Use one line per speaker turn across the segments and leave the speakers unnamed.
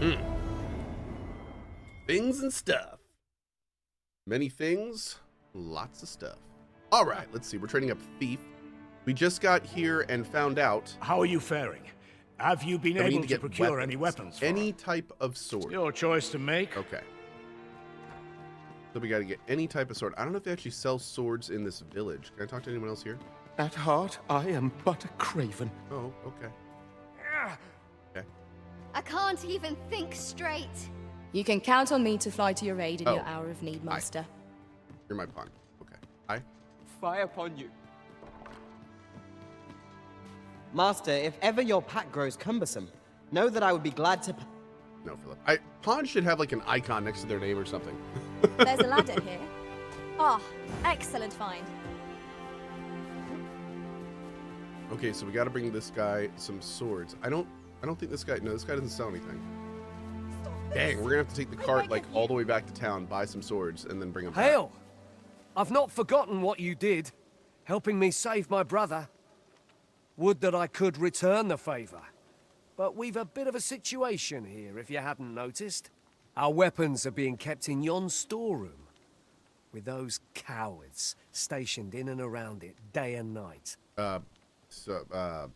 Hmm. Things and stuff. Many things, lots of stuff. All right, let's see. We're trading up Thief. We just got here and found out
How are you faring? Have you been able to,
to get
procure any weapons? for
Any
us?
type of sword.
Your choice to make.
Okay. So we got to get any type of sword. I don't know if they actually sell swords in this village. Can I talk to anyone else here?
At heart, I am but a craven.
Oh, okay. Okay.
I can't even think straight.
You can count on me to fly to your aid in
Oh.
your hour of need, Master.
You're my pawn. Okay. Hi.
Fie upon you.
Master, if ever your pack grows cumbersome, know that I would be glad to. p-
No, Philip. I pawns should have like an icon next to their name or something.
There's a ladder here. Ah, excellent find.
Okay, so we got to bring this guy some swords. I don't. I don't think this guy. No, this guy doesn't sell anything. Dang, we're gonna have to take the cart like all the way back to town, buy some swords, and then bring them back.
Hail! I've not forgotten what you did, helping me save my brother. Would that I could return the favour. But we've a bit of a situation here, if you hadn't noticed. Our weapons are being kept in yon storeroom, with those cowards stationed in and around it day and night.
Uh, so, uh,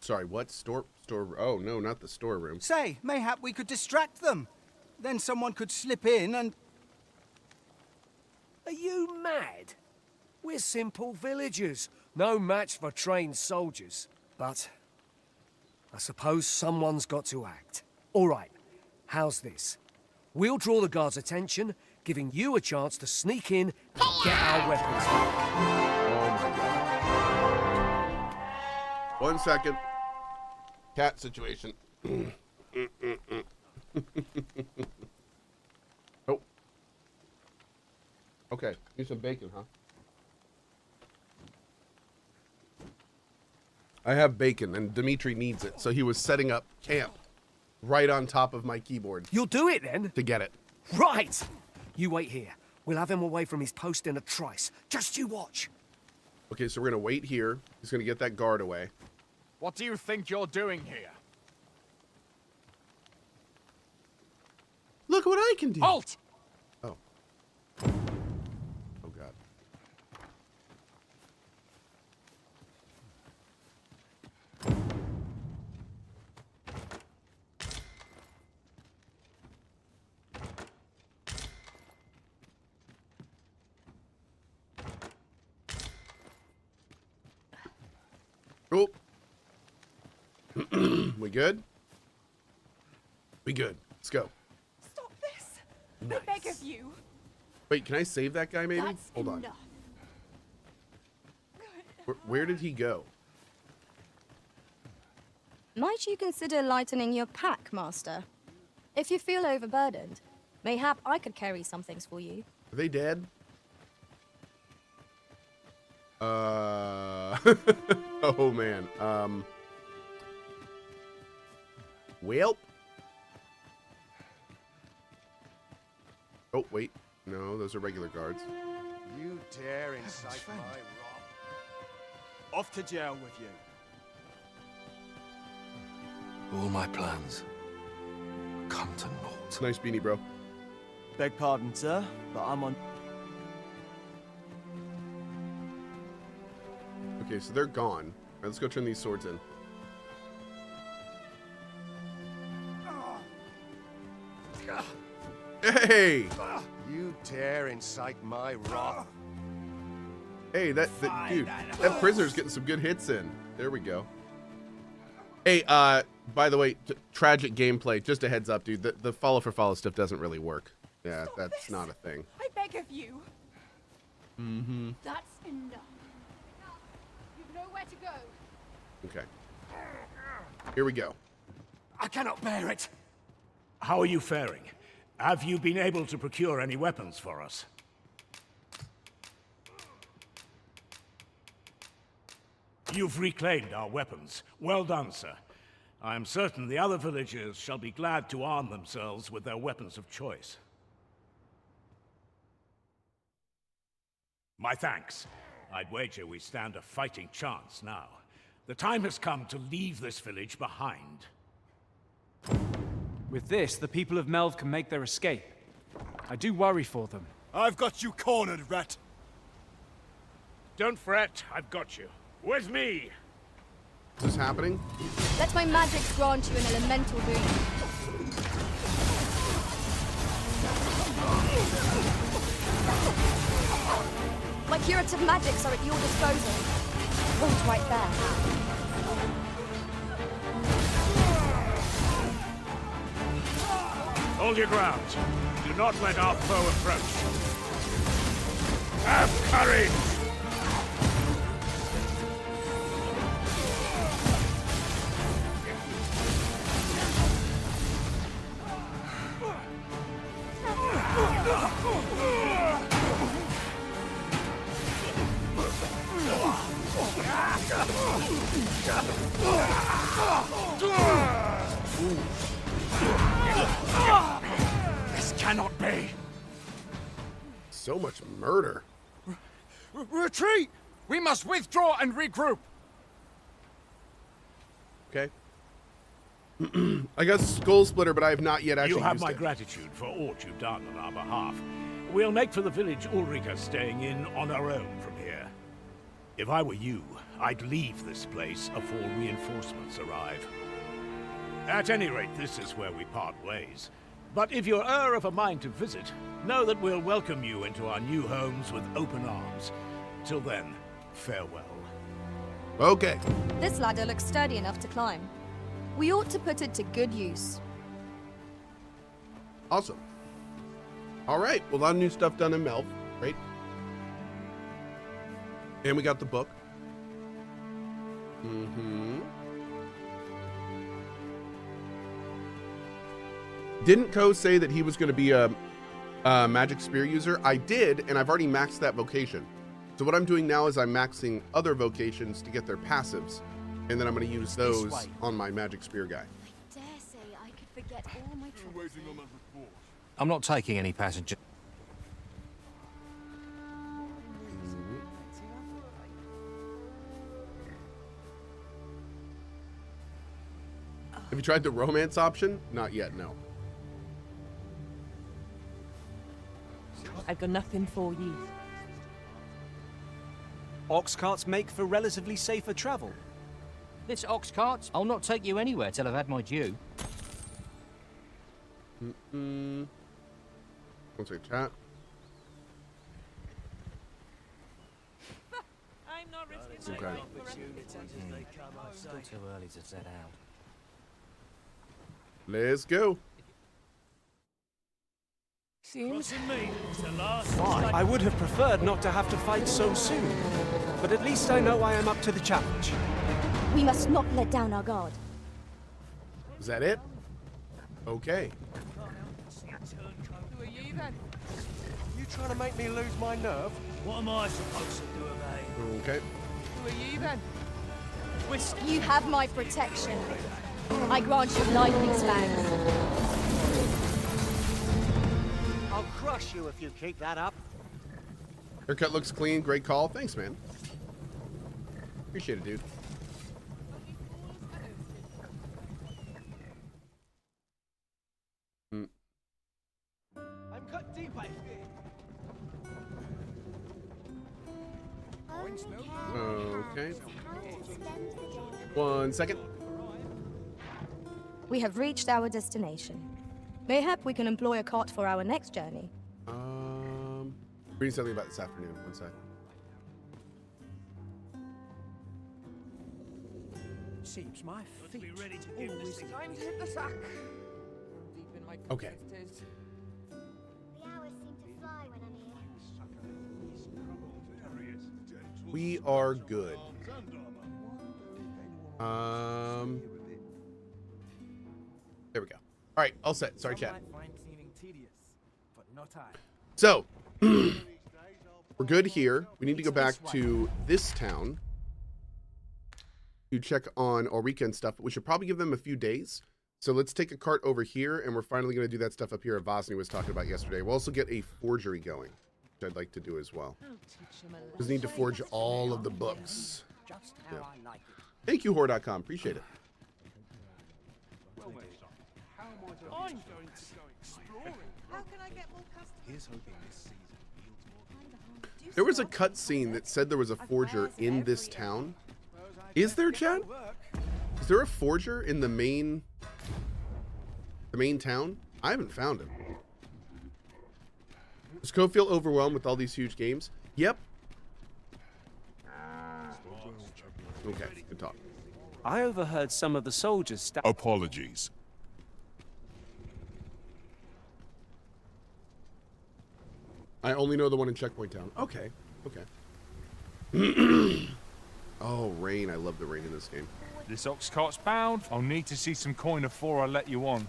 sorry, what store? Store? Oh no, not the storeroom.
Say, mayhap we could distract them. Then someone could slip in and.
Are you mad? We're simple villagers, no match for trained soldiers. But I suppose someone's got to act. All right, how's this? We'll draw the guards' attention, giving you a chance to sneak in and get our weapons.
Oh my god. One second. Cat situation. oh. Okay, need some bacon, huh? I have bacon, and Dimitri needs it, so he was setting up camp right on top of my keyboard
You'll do it then?
to get it.
Right! You wait here. We'll have him away from his post in a trice. Just you watch.
Okay, so we're gonna wait here. He's gonna get that guard away.
What do you think you're doing here?
Look what I can do.
Halt!
Oh. Oh god. Oh. We good? We good. Let's go.
Stop this! I beg of you.
Wait, can I save that guy maybe?
That's
Hold on. Where, where did he go?
Might you consider lightening your pack, Master? If you feel overburdened, mayhap I could carry some things for you.
Are they dead? Uh Oh man. Um Welp. Oh wait. No, those are regular guards.
You dare incite my wrath. Off to jail with you.
All my plans come to naught.
Nice beanie, bro.
Beg pardon, sir, but I'm on.
Okay, so they're gone. All right, let's go turn these swords in. Hey!
You dare incite my wrath.
Hey, that, that dude, that prisoner's getting some good hits in. There we go. Hey, uh, by the way, t- tragic gameplay. Just a heads up, dude. The, the follow for follow stuff doesn't really work. Yeah,
Stop
that's
this.
not a thing.
I beg of you.
Mm-hmm.
That's enough.
You've nowhere to go.
Okay. Here we go.
I cannot bear it.
How are you faring? Have you been able to procure any weapons for us? You've reclaimed our weapons. Well done, sir. I am certain the other villagers shall be glad to arm themselves with their weapons of choice. My thanks. I'd wager we stand a fighting chance now. The time has come to leave this village behind.
With this, the people of Melve can make their escape. I do worry for them.
I've got you cornered, rat.
Don't fret, I've got you. With me!
Is this happening?
Let my magic grant you an elemental boon. My curative magics are at your disposal. Hold right there.
Hold your ground. Do not let our foe approach. Have courage!
Retreat! We must withdraw and regroup.
Okay. I got Skull Splitter, but I have not yet actually
You have
used
my
it.
gratitude for all you've done on our behalf. We'll make for the village Ulrika staying in on our own from here. If I were you, I'd leave this place before reinforcements arrive. At any rate, this is where we part ways. But if you're er of a mind to visit, know that we'll welcome you into our new homes with open arms. Till then, farewell.
Okay.
This ladder looks sturdy enough to climb. We ought to put it to good use.
Awesome. All right. Well, a lot of new stuff done in Melve. Great. And we got the book. Mm-hmm. Didn't Cohh say that he was going to be a, a magic spear user? I did, and I've already maxed that vocation. So what I'm doing now is I'm maxing other vocations to get their passives, and then I'm going to use those on my magic spear guy.
I Dare say I could forget all my troubles.
I'm not taking any passenger.
Have you tried the romance option? Not yet, no.
I've got nothing for ye.
Ox carts make for relatively safer travel.
This ox cart, I'll not take you anywhere till I've had my due.
Mm-mm. One second, chat.
I'm not risking
Okay. Mm.
Still too early to set out.
Let's go.
Seems
I would have preferred not to have to fight so soon, but at least I know I am up to the challenge.
We must not let down our guard.
Is that it? Okay.
Who are ye then?
You trying to make me lose my nerve?
What am I supposed to do about it?
Okay.
Who are ye then?
You have my protection. I grant you lightning span.
I'll crush you if you keep that up.
Haircut looks clean. Great call. Thanks, man. Appreciate it, dude. Mm,
I'm cut deep, I fear.
Okay. One second.
We have reached our destination. Mayhap we can employ a cart for our next journey.
Um, reading something about this afternoon. One sec.
Seems my feet be ready to give this time to hit the sack. Deep in my
Okay.
The hours seem to fly when I'm here.
We are good. Um, there we go. All right, all set. Sorry, chat.
find cleaning tedious, but not I.
So, we're good here. We need to go back to this town to check on Ulrika and stuff. But we should probably give them a few days. So let's take a cart over here, and we're finally going to do that stuff up here that Vosny was talking about yesterday. We'll also get a forgery going, which I'd like to do as well. Just need to forge all of the books. Yeah.
how I like it.
Thank you, whore.com. Appreciate it.
I'm going to go exploring.
How can I get more customers?
Here's hoping this season yields more.
There was a cutscene that said there was a forger in this town. Is there, Chad? Is there a forger in the main the main town? I haven't found him. Does Cove feel overwhelmed with all these huge games? Yep. Okay, good talk.
I overheard some of the soldiers sta-
Apologies.
I only know the one in Checkpoint Town. Okay, okay. oh, rain. I love the rain in this game.
This ox cart's bound. I'll need to see some coin before I let you on.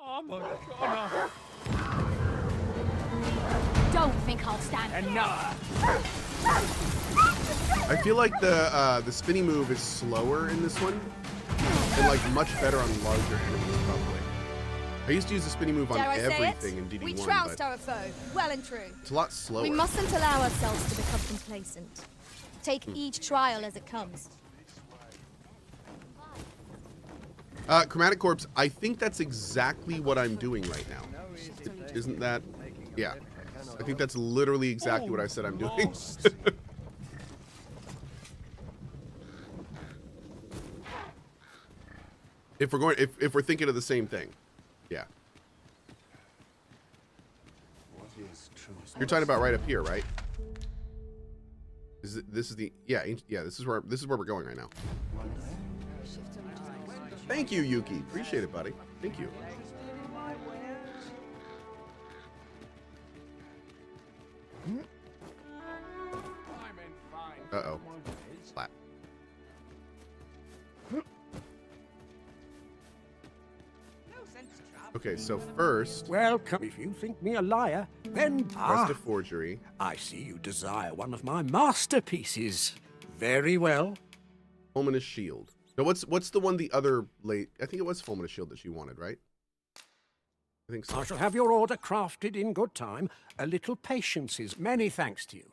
Oh I'm a goner.
Don't think I'll stand
Enough.
I feel like the uh, the spinny move is slower in this one, and like much better on larger enemies probably. I used to use the spinny move on
Dare I say
everything
it?
in
We
DD1,
trounced
but
our foe, well and true.
it's a lot slower.
We mustn't allow ourselves to become complacent. Take
Hmm.
each trial as it comes.
Uh, Chromatic Corpse, I think that's exactly what I'm doing right now. is isn't that? Yeah. I think that's literally exactly what I said I'm doing. if we're going, if, if we're thinking of the same thing, yeah. You're talking about right up here, right? Is it, this is the yeah yeah this is where this is where we're going right now. Thank you, Yuki. Appreciate it, buddy. Thank you. Okay, so first,
Welcome. If you think me a liar, then
Quest
ah,
of Forgery.
I see you desire one of my masterpieces. Very well.
Fulminous Shield. No, what's what's the one the other late? I think it was Fulminous Shield that she wanted, right? I think so.
I shall have your order crafted in good time. A little patience is many thanks to you.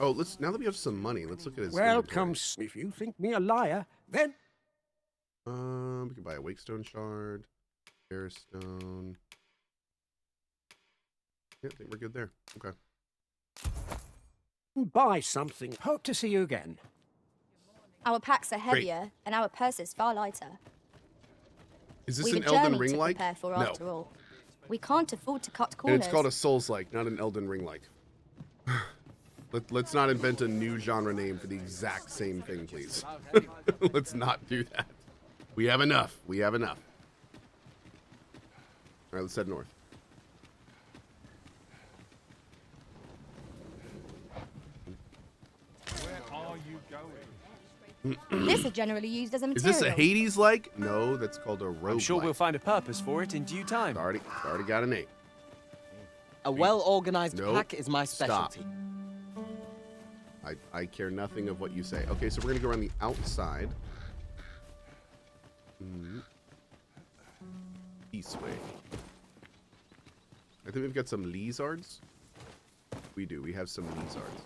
Oh, let's now that we have some money, let's look at his.
Welcome. s- If you think me a liar, then
Um, we can buy a Wakestone shard, Airstone. Yeah, I think we're good there. Okay.
buy something. Hope to see you again.
Our packs are
Great.
heavier and our purses far lighter.
Is this
We've
an
a
Elden
journey
Ring
to
like?
prepare for
No.
after all. We can't afford to cut
And
corners.
it's called a Souls like, not an Elden Ring like. Let, let's not invent a new genre name for the exact same thing, please. let's not do that. We have enough. We have enough. All right, let's head north.
Where are you going?
this is generally used as a
Is
material.
this a Hades like? No, that's called a rogue.
I'm sure we'll find a purpose for it in due time.
Already, it's already got a name.
A well-organized
Nope.
pack is my
Stop.
specialty.
I, I care nothing of what you say. Okay, so we're gonna go around the outside. Mm. East way. I think we've got some Lizards. We do. We have some Lizards.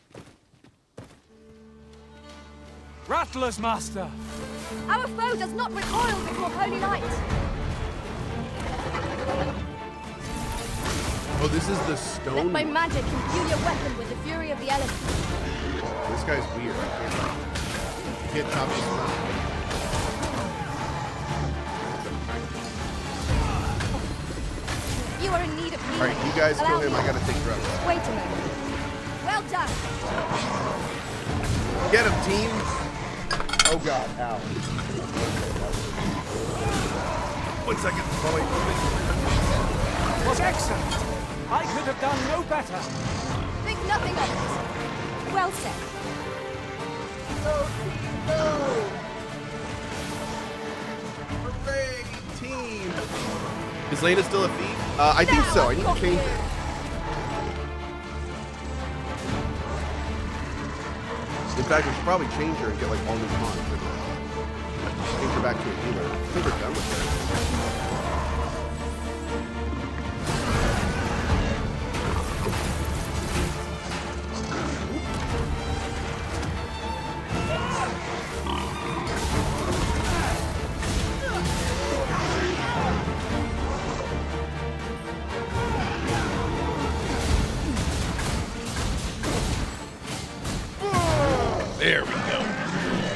Rattlers, Master!
Our foe does not recoil before holy light.
Oh, this is the
Let
stone.
my magic imbue your weapon with the fury of the elements.
This guy's weird. I can't, can't chop his
You are in need of healing.
All right, you guys kill him.
me-
I gotta take drugs.
Wait a moment. Well done.
Get him, team. Oh God! Ow. One second. Oh, wait.
Was excellent! I could have done no better.
Think nothing of it. Well said.
Hooray, Is Lena still a thief? Uh, I think so. I need to change it. In fact, we should probably change her and get like all new cons. Change her her back to a healer. I think we're done with her.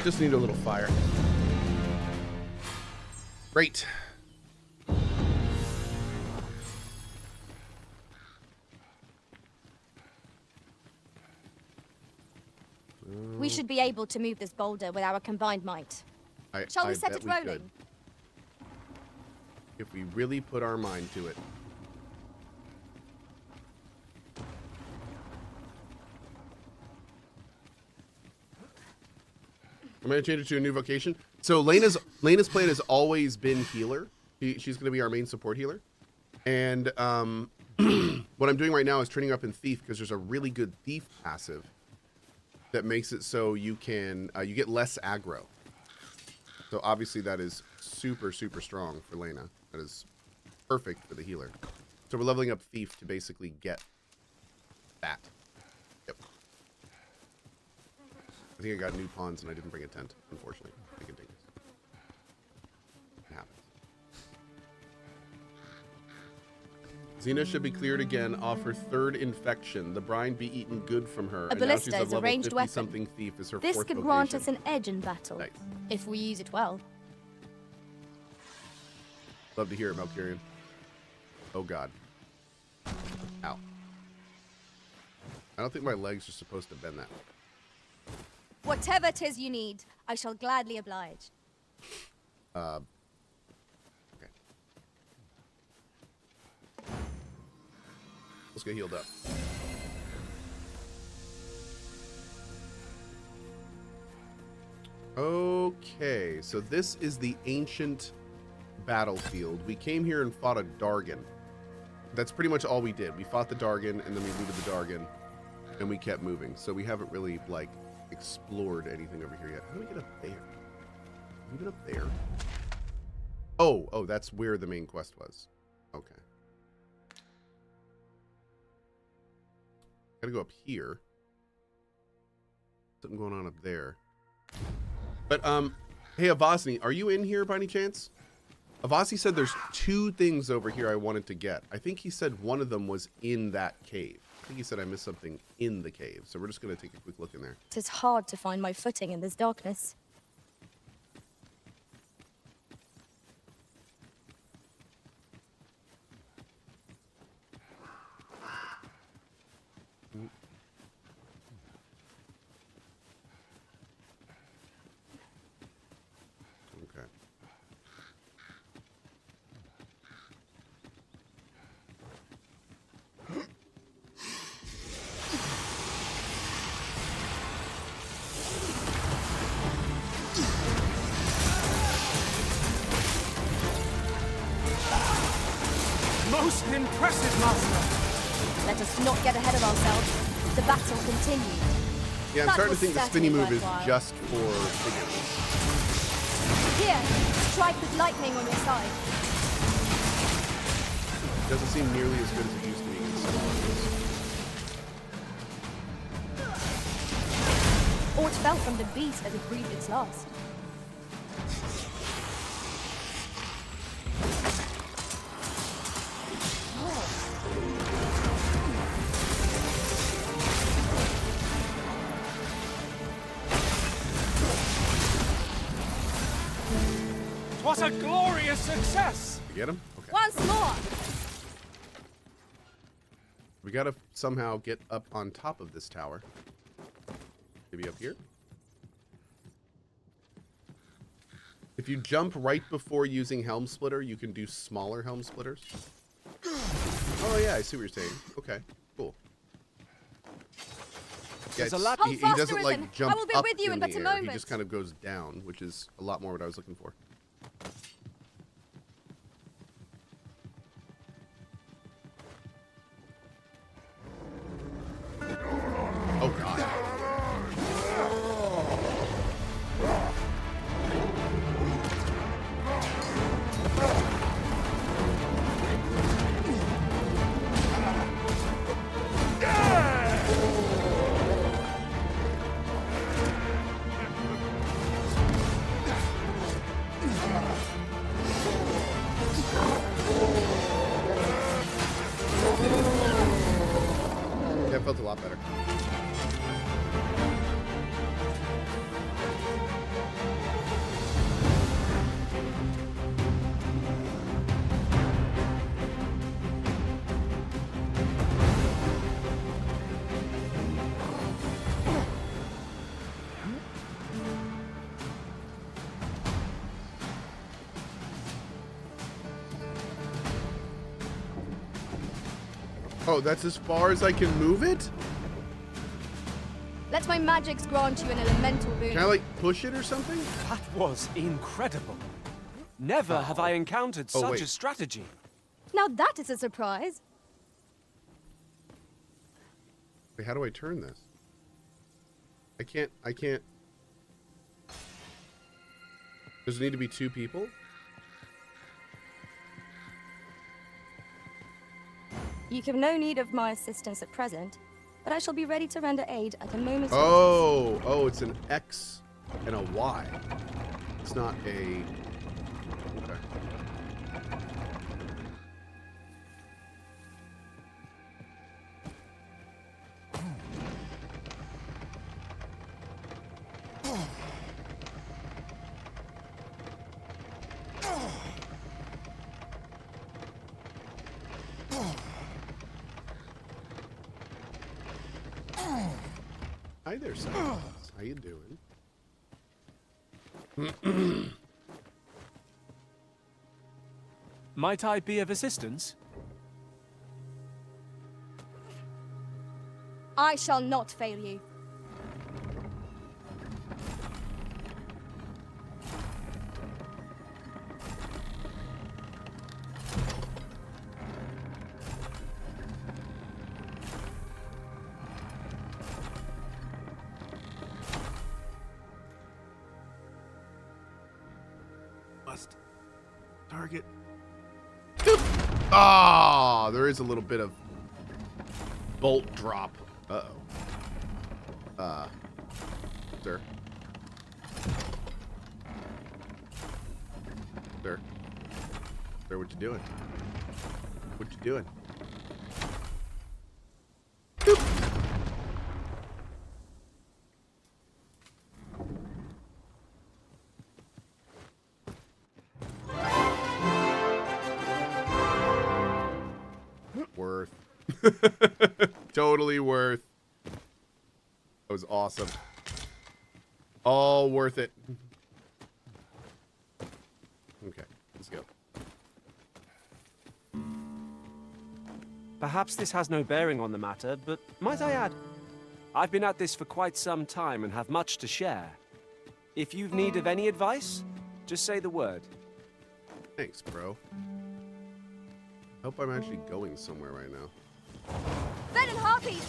Just need a little fire. Great.
We should be able to move this boulder with our combined might.
I,
Shall we
I
set
bet
it
we
rolling?
If we really put our mind to it. I'm gonna change it to a new vocation. So Lena's Lena's plan has always been healer. She, she's gonna be our main support healer. And um, what I'm doing right now is training up in thief because there's a really good thief passive that makes it so you can uh, you get less aggro. So obviously that is super super strong for Lena. That is perfect for the healer. So we're leveling up thief to basically get that. Yep. I think I got new pawns and I didn't bring a tent, unfortunately. I can take this. It happens. Xena should be cleared again. off her third infection. The brine be eaten good from her.
A
and
ballista is a ranged weapon.
something thief is her
This could grant
vocation.
us an edge in battle,
Nice.
if we use it well.
Love to hear it, Valkyrian. Oh god. Ow. I don't think my legs are supposed to bend that way.
Whatever 'tis you need, I shall gladly oblige.
Uh, okay. Let's get healed up. Okay, so this is the ancient battlefield. We came here and fought a Dargon. That's pretty much all we did. We fought the Dargon, and then we looted the Dargon, and we kept moving. So we haven't really, like, explored anything over here yet. How do we get up there? Have we been up there? Oh, oh, that's where the main quest was. Okay. Gotta go up here. Something going on up there. But, um, hey, Avasni, are you in here by any chance? Avasi said there's two things over here I wanted to get. I think he said one of them was in that cave. I think he said I missed something in the cave. So we're just going to take a quick look in there.
It is hard to find my footing in this darkness.
Impressive, Master.
Let us not get ahead of ourselves. The battle continues.
Yeah, I'm
That
starting to think the spinny
certainly
move is
worthwhile.
just for figures.
Here, strike with lightning on your side.
It Doesn't seem nearly as good as it used to be against some armies.
Aught fell from the beast as it breathed its last.
Success!
You get him? Okay.
Once more!
We gotta somehow get up on top of this tower. Maybe up here? If you jump right before using Helm Splitter, you can do smaller Helm Splitters. Oh yeah, I see what you're saying. Okay, cool. Yeah,
There's a lot-
he, he doesn't
Arisen.
like
I will be
up
with you in
the
but a
air. He just kind of goes down, which is a lot more what I was looking for. Oh, that's as far as I can move it?
Let my magics grant you an elemental boon.
Can I like push it or something?
That was incredible. Never have I encountered
Oh,
such
wait.
a strategy.
Now that is a surprise.
Wait, how do I turn this? I can't, I can't. Does it need to be two people?
You have no need of my assistance at present, but I shall be ready to render aid at a moment's notice.
Oh, oh, it's an X and a Y. It's not a. Okay.
Might I be of assistance?
I shall not fail you.
Is a little bit of bolt drop. Uh oh. Uh, sir. Sir. Sir, what you doing? What you doing? totally worth. That was awesome. All worth it. Okay, let's go.
Perhaps this has no bearing on the matter, but might I add, I've been at this for quite some time and have much to share. If you've need of any advice, just say the word.
Thanks, bro. Hope I'm actually going somewhere right now.
Venom harpies!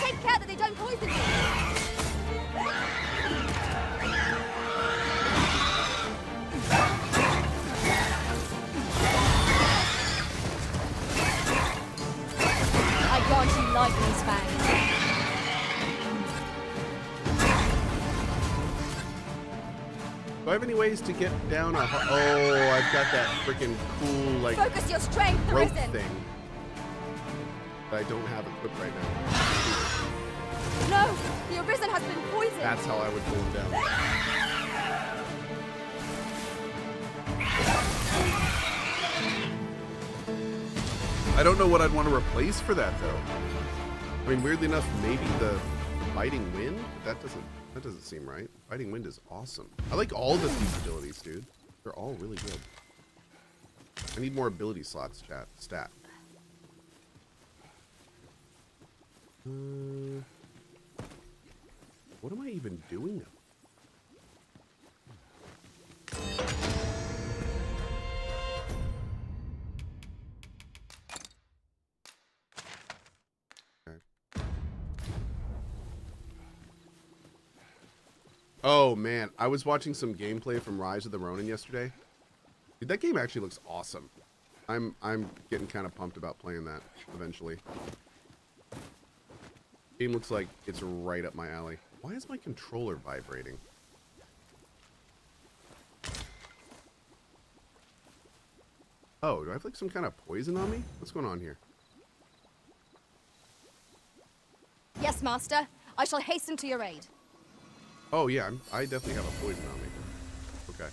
Take care that they don't poison you! I grant you lightning's fangs.
Do I have any ways to get down a... Oh, I've got that freaking cool, like,
Focus your strength,
rope
Arisen.
thing. I don't have equipped right now.
No, the Arisen has been poisoned.
That's how I would pull him down. I don't know what I'd want to replace for that though. I mean, weirdly enough, maybe the biting wind. But that doesn't. That doesn't seem right. Biting wind is awesome. I like all of these abilities, dude. They're all really good. I need more ability slots, chat. Stat. Uh, what am I even doing? Oh man, I was watching some gameplay from Rise of the Ronin yesterday. Dude, that game actually looks awesome. I'm I'm getting kind of pumped about playing that eventually. Game looks like it's right up my alley. Why is my controller vibrating? Oh, do I have like some kind of poison on me? What's going on here?
Yes, Master. I shall hasten to your aid.
Oh yeah, I'm, I definitely have a poison on me. Okay.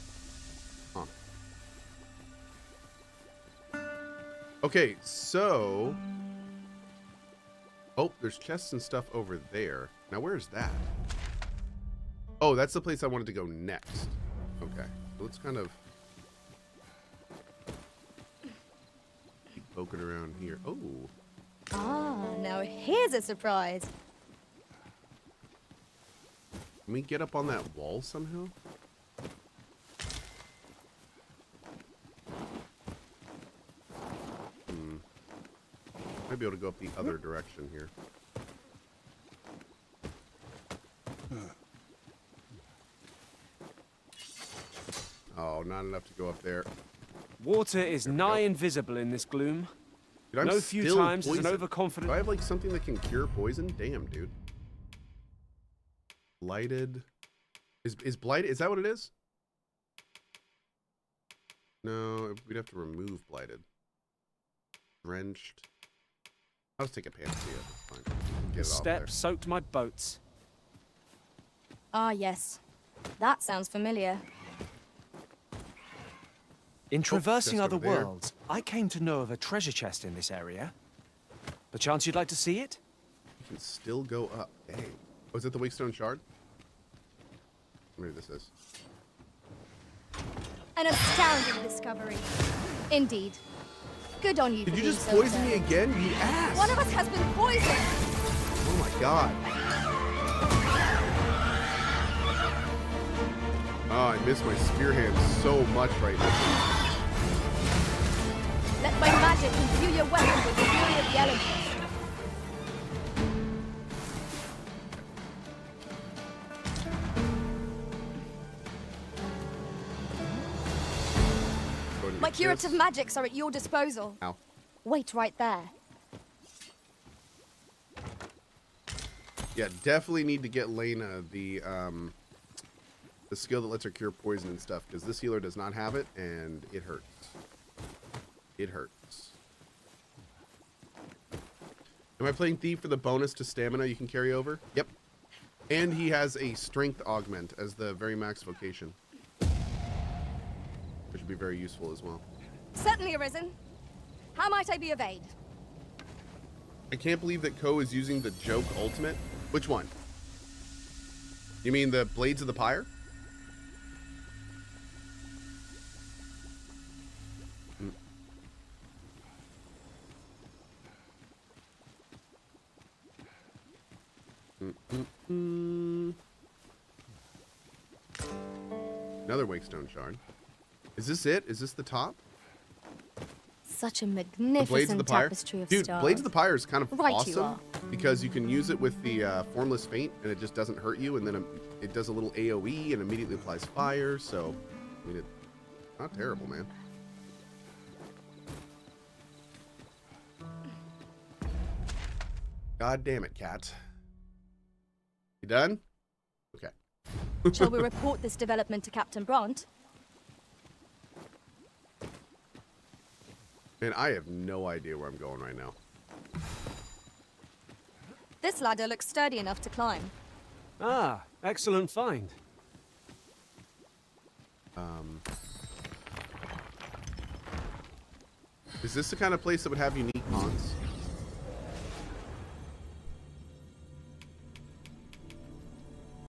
Huh. Okay, so. Oh, there's chests and stuff over there. Now where's that? Oh, that's the place I wanted to go next. Okay, so let's kind of keep poking around here. Oh,
Ah, now here's a surprise.
can we get up on that wall somehow? Might be able to go up the other direction here. Oh, not enough to go up there.
Water is nigh invisible in this gloom.
Dude, I'm
no few times is an overconfident.
Do I have like something that can cure poison? Damn, dude. Blighted. Is is blighted? Is that what it is? No, we'd have to remove blighted. Drenched. I'll just take a panacea. It's fine. Get
The
it off there.
steps soaked my boats.
Ah, yes. That sounds familiar.
In traversing
chest
other worlds, I came to know of a treasure chest in this area. Perchance you'd like to see it?
You can still go up. Dang. Oh, is it the Wakestone Shard? Maybe this is.
An astounding discovery. Indeed. Good on you
Did you just
so
poison me again? You ass!
One of us has been poisoned!
Oh my god. Oh, I miss my spear hand so much right now.
Let my magic imbue your weapon with the fury of the elements. Curative magics are at your disposal.
Ow.
Wait right there.
Yeah, definitely need to get Lena the um the skill that lets her cure poison and stuff because this healer does not have it and it hurts. It hurts. Am I playing Thief for the bonus to stamina you can carry over? Yep. And he has a strength augment as the very max vocation. Which would be very useful as well.
Certainly, Arisen. How might I be of aid?
I can't believe that Cohh is using the joke ultimate. Which one? You mean the Blades of the Pyre? Mm. Mm, mm, mm. Another Wakestone shard. Is this it? Is this the top?
Such a
of
magnificent
the Pyre?
tapestry of
Dude,
stars.
Blades of the Pyre is kind of
Right
awesome
are.
because you can use it with the uh, Formless Feint and it just doesn't hurt you, and then it, does a little AoE and immediately applies fire. So, I mean, it's not terrible, man. God damn it, cat. You done? Okay.
Shall we report this development to Captain Brant?
Man, I have no idea where I'm going right now.
This ladder looks sturdy enough to climb.
Ah, excellent find.
Um, is this the kind of place that would have unique haunts?